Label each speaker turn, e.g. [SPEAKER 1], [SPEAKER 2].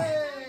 [SPEAKER 1] Hey!